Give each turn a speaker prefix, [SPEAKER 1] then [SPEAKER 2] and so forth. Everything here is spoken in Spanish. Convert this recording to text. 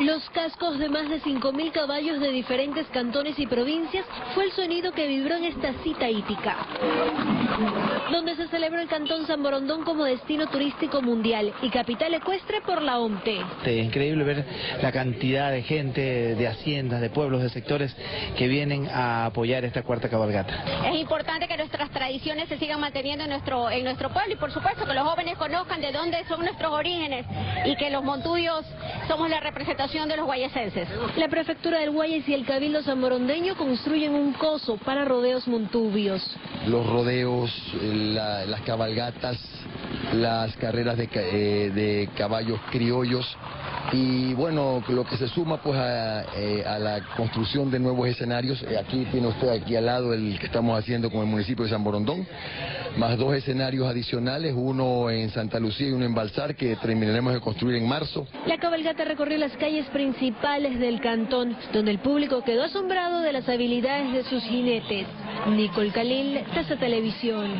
[SPEAKER 1] Los cascos de más de 5.000 caballos de diferentes cantones y provincias fue el sonido que vibró en esta cita hípica, donde se celebró el Cantón San Borondón como destino turístico mundial y capital ecuestre por la OMTE.
[SPEAKER 2] Es increíble ver la cantidad de gente, de haciendas, de pueblos, de sectores que vienen a apoyar esta cuarta cabalgata.
[SPEAKER 3] Es importante que nuestras tradiciones se sigan manteniendo en nuestro, en nuestro pueblo y por supuesto que los jóvenes conozcan de dónde son nuestros orígenes y que los montubios somos la representación de los guayasenses.
[SPEAKER 1] La prefectura del Guayas y el Cabildo Zamborondeño construyen un coso para rodeos montubios.
[SPEAKER 4] Los rodeos, la, las cabalgatas, las carreras de, eh, de caballos criollos y bueno, lo que se suma pues a, eh, a la construcción de nuevos escenarios, eh, aquí tiene usted aquí al lado el que estamos haciendo con el municipio de San Borondón, más dos escenarios adicionales, uno en Santa Lucía y uno en Balsar que terminaremos de construir en marzo.
[SPEAKER 1] La cabalgata recorrió las calles principales del cantón, donde el público quedó asombrado de las habilidades de sus jinetes. Nicole Calil, Casa Televisión.